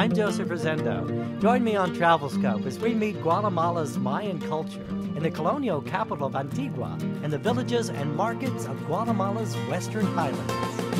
I'm Joseph Rosendo. Join me on Travelscope as we meet Guatemala's Mayan culture in the colonial capital of Antigua and the villages and markets of Guatemala's western highlands.